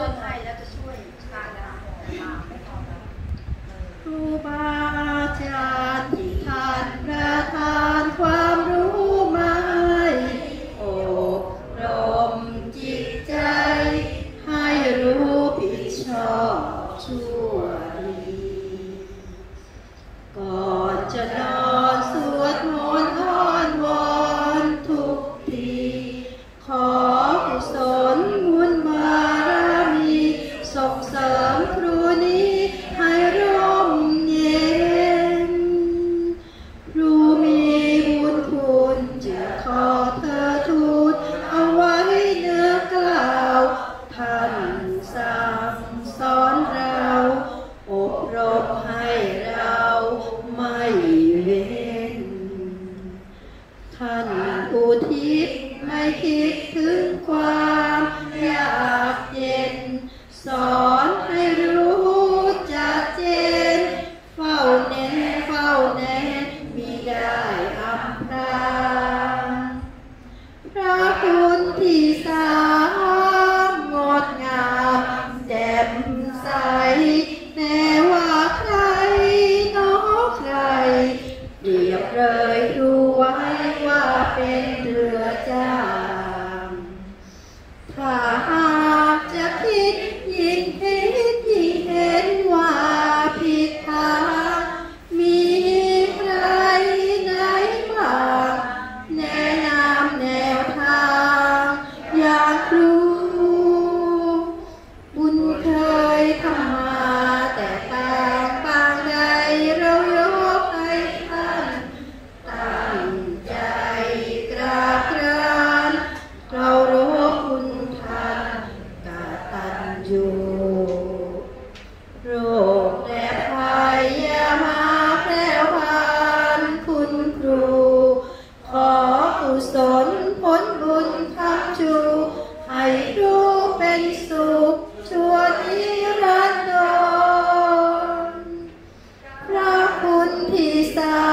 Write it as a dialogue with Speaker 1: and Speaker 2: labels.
Speaker 1: on គ្រូនេះហើយ โรคและ
Speaker 2: ภัยยามาแพร่พันคุณครู ขออุศลผลบุญทำชูให้รู้เป็นสุขชวนิรันดรพระคุณที่สา